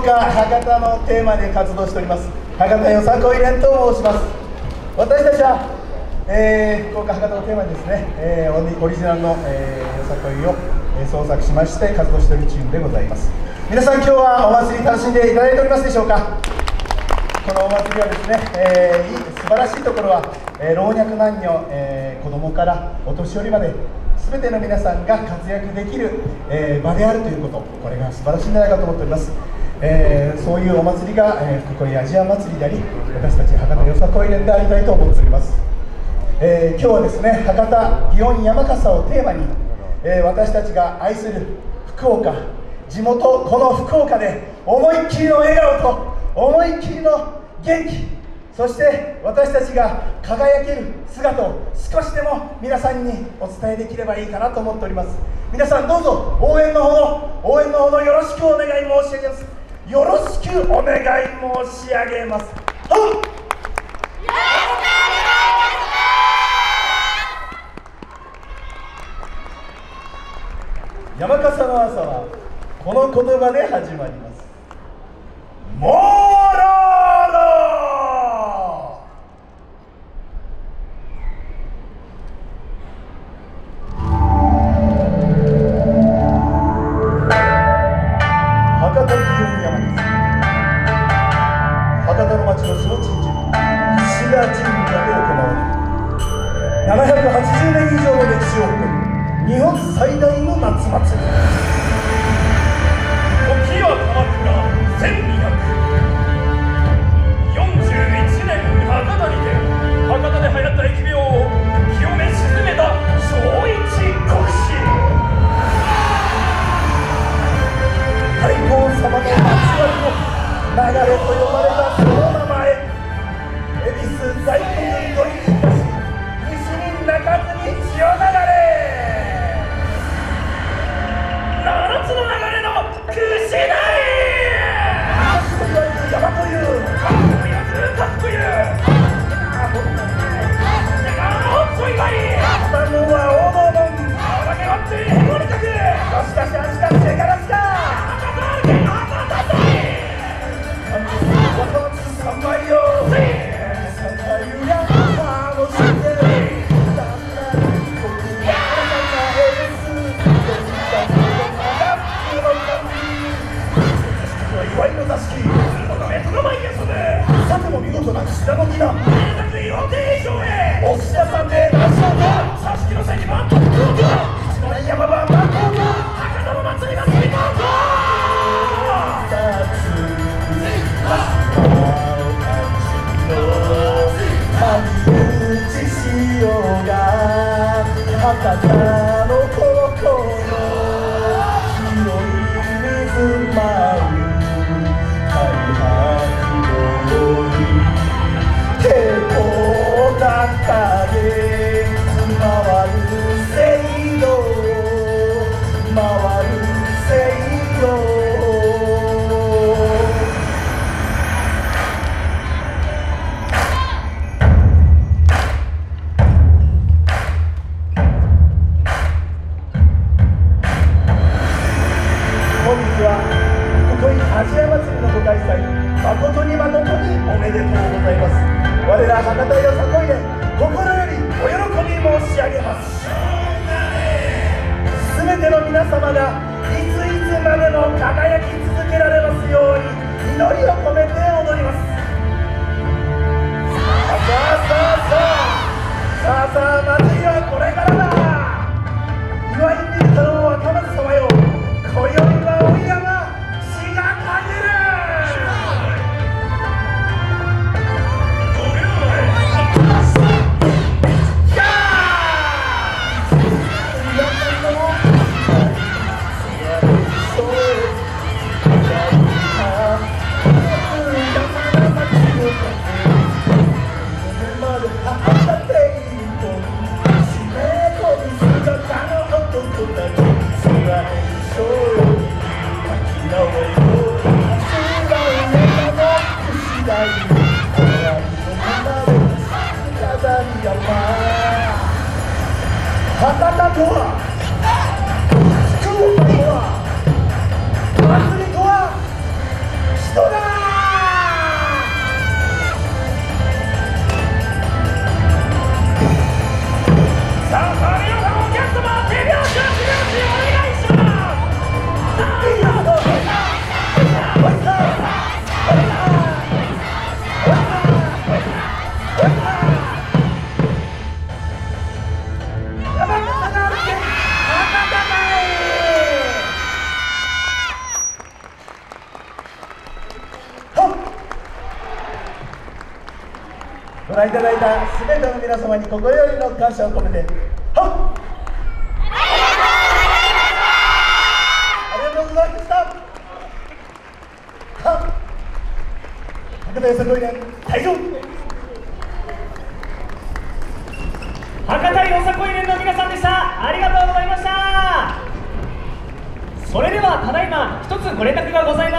岡博多のテーマで活動しております。博多よさこい連と申します。私たちは、えー、福岡博多のテーマにですね、えー、オリジナルの、えー、よさこいを、え創作しまして活動しているチームでございます。皆さん今日はお祭り楽しんでいただいておりますでしょうか？このお祭りはですね、えー、素晴らしいところは、えー、老若男女、えー、子供からお年寄りまで全ての皆さんが活躍できる、えー、場であるということ。これが素晴らしいんじゃないかと思っております、えー、そういうお祭りが、えー、福井アジア祭りであり私たち博多よさこい連でありたいと思っております、え今日はですね博多祇園山笠をテーマに、え私たちが愛する福岡地元この福岡で思いっきりの笑顔と思いっきりの元気そして私たちが輝ける姿を少しでも皆さんにお伝えできればいいかなと思っております。皆さんどうぞ応援のほど応援のほどよろしくお願い申し上げます。よろしくお願い申し上げます。山笠の朝はこの言葉で始まります。なチ行われ780年以上の歴史を誇る日本最大の夏祭り時は鎌倉1241年博多にて博多で流行った。疫病を清め沈めた。一国様の祭りの流れと呼ばれた。お寿司屋さんで出したんだ差し切の先にバッと da da アジア祭りのご開催誠に誠におめでとうございます。我ら花大を囲いで心よりお喜び申し上げます。全ての皆様がいついつまでも輝き続けられますように祈りを込めて踊ります。さあさあさあさあさあ祭りはこれからだ。岩井美人の Jauh, Pak. 覧いただいた全ての皆様に心よりの感謝を込めてはっ!ありがとうございました。はっ!博多よさこい連退場博多よさこい連の皆さんでした。ありがとうございました。それではただいま一つご連絡がございます。